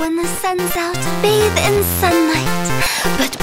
when the sun's out, bathe in sunlight. But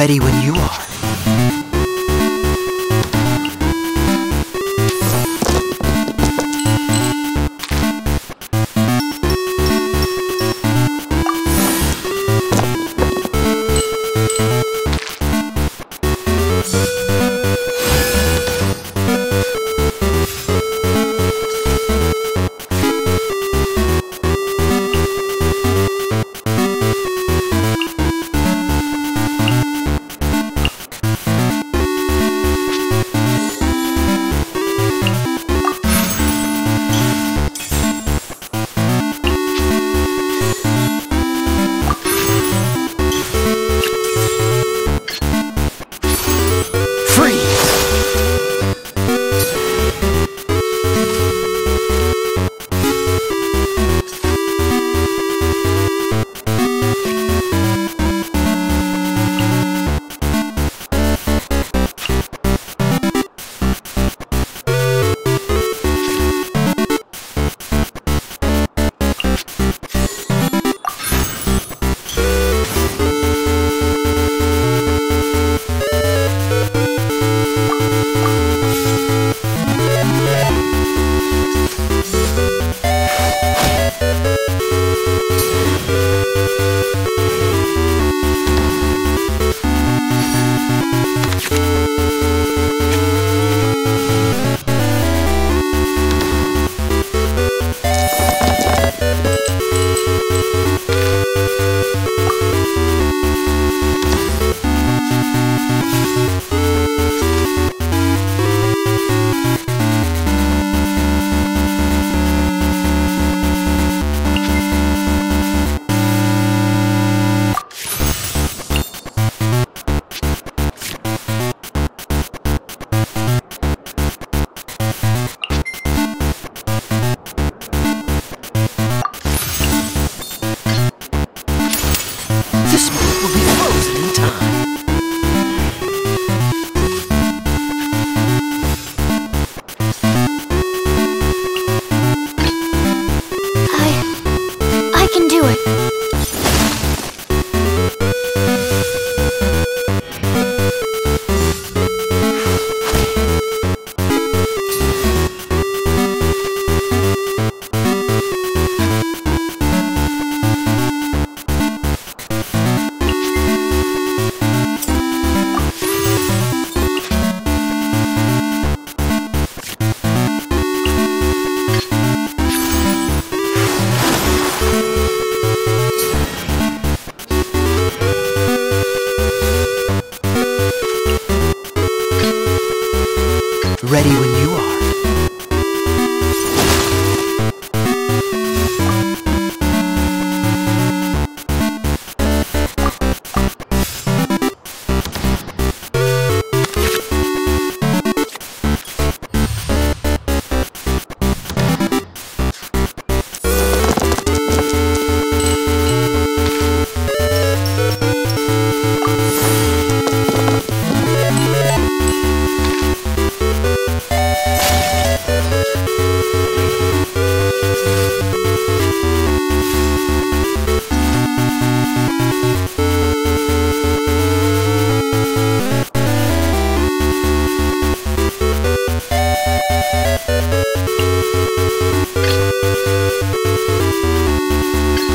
Ready when This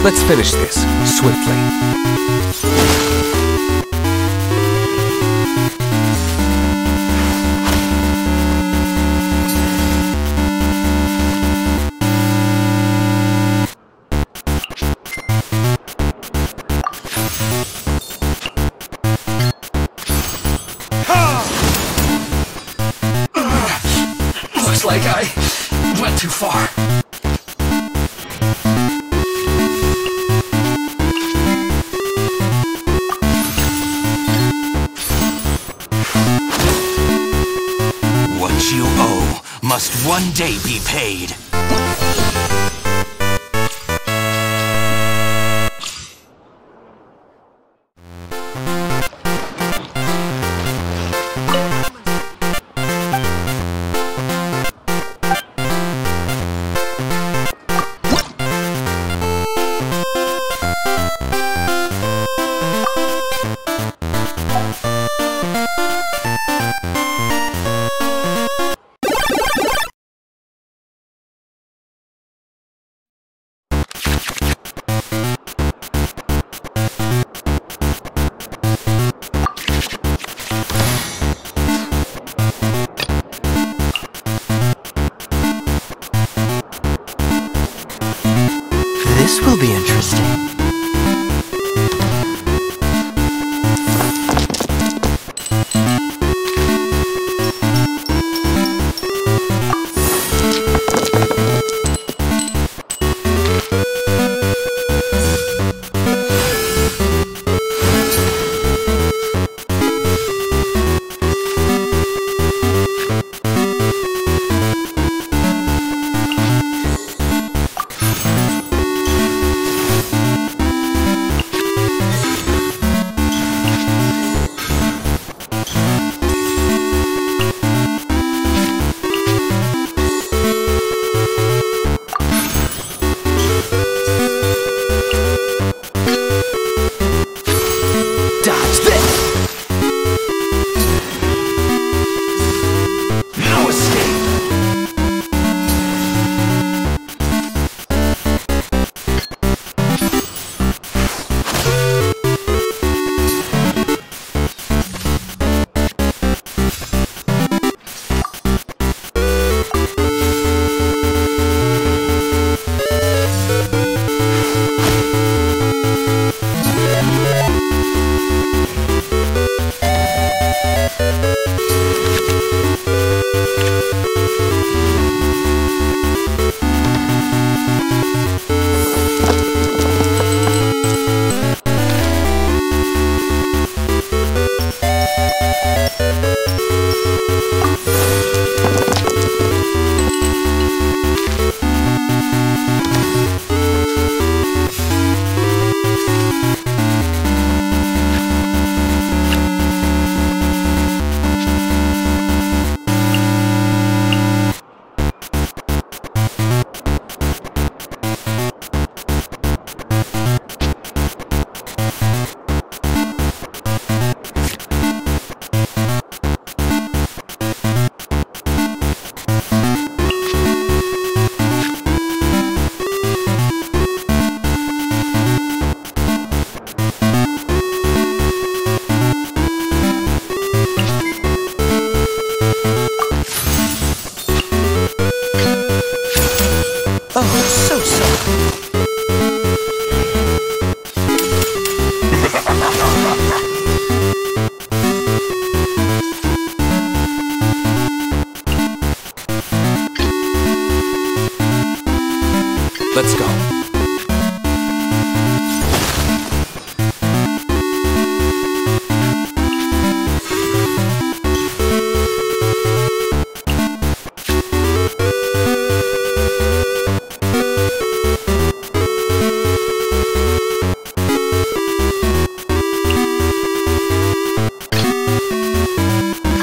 Let's finish this swiftly. Looks like I went too far. Day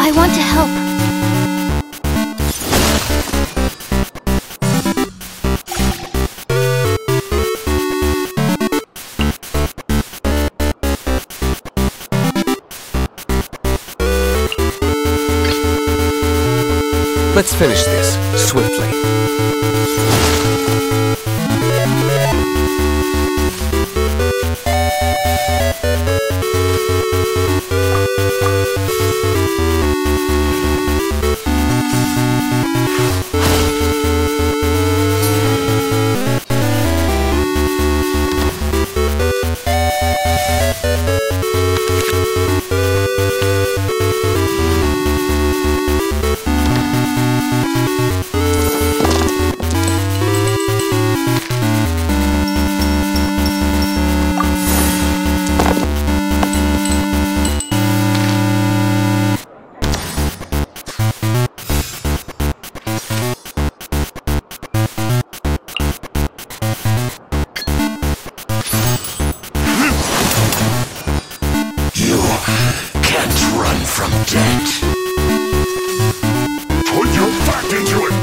I want to help. Let's finish Detroit. into it.